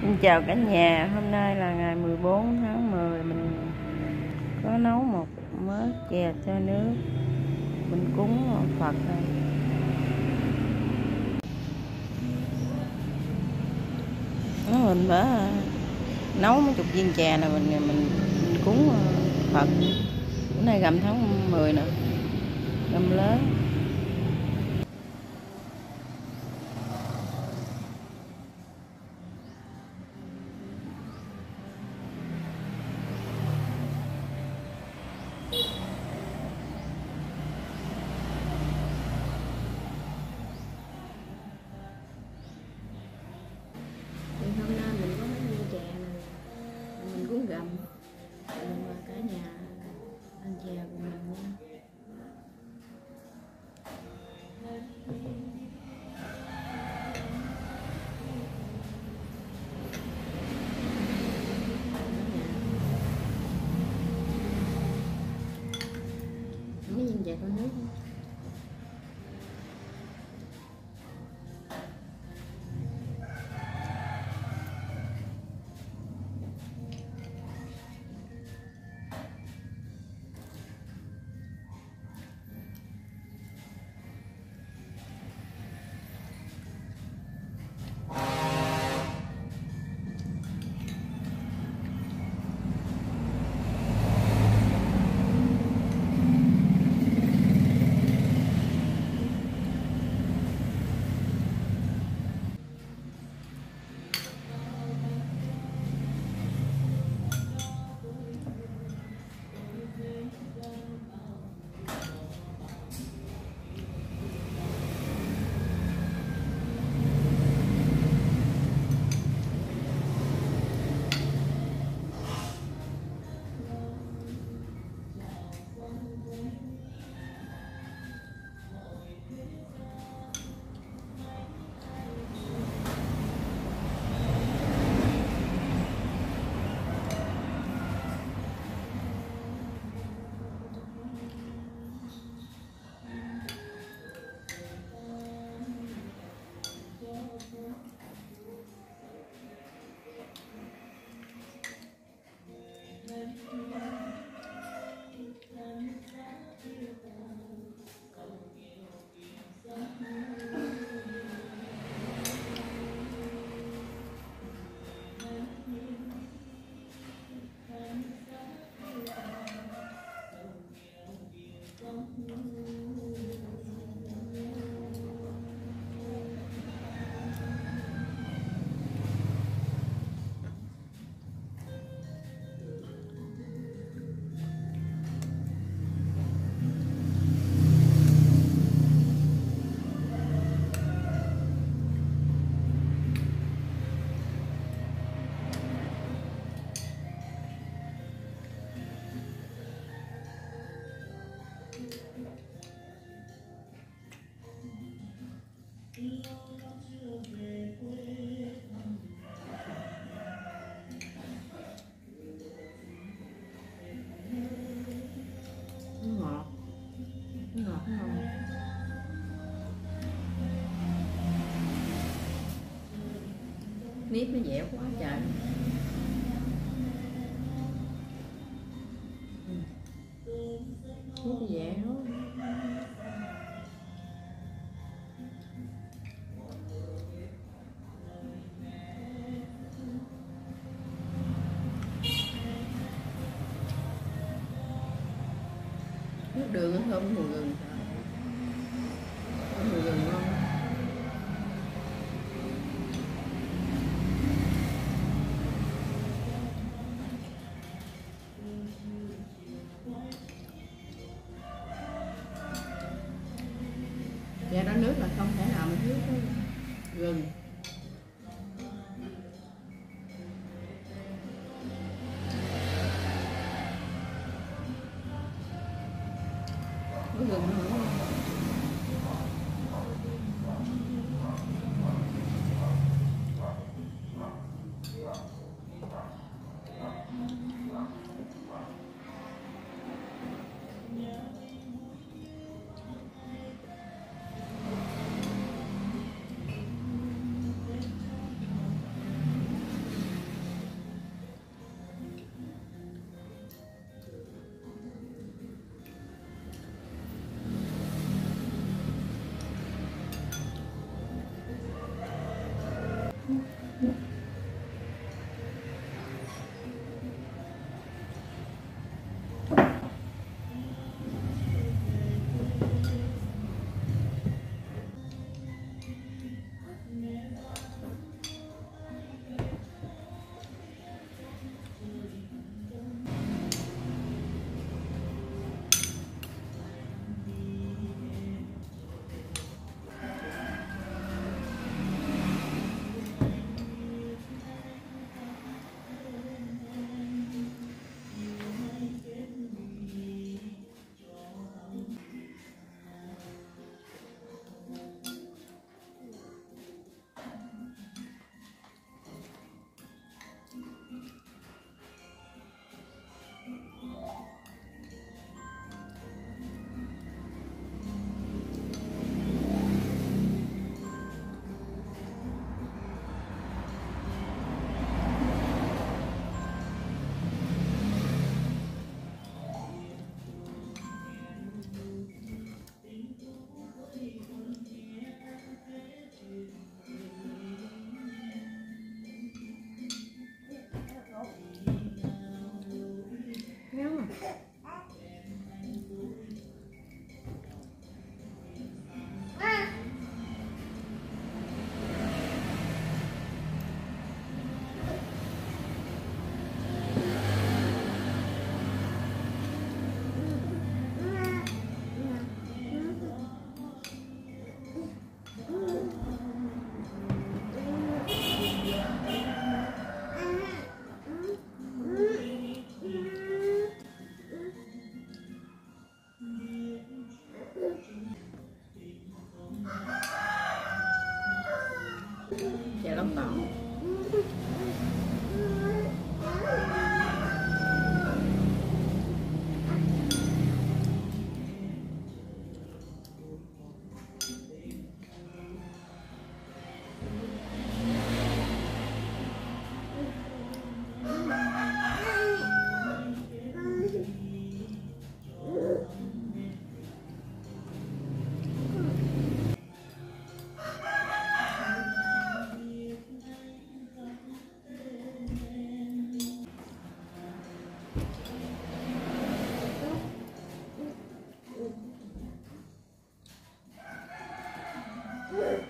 Xin chào cả nhà, hôm nay là ngày 14 tháng 10 Mình có nấu một mớ chè cho nước. Mình cúng Phật này. Nó mình đã nấu mấy chục viên chè này mình mình, mình cúng Phật Bữa nay gầm tháng 10 nè. Gầm lớn. Mình nhà anh già của mình nha mấy viên con nước không? Nếp nó dẻo quá, trời. Ừ. nếp nó dẻo. Nước đường nó thơm mùi gừng Dạ đó nước là không thể nào mà thiếu cái gừng. Có gừng nữa chè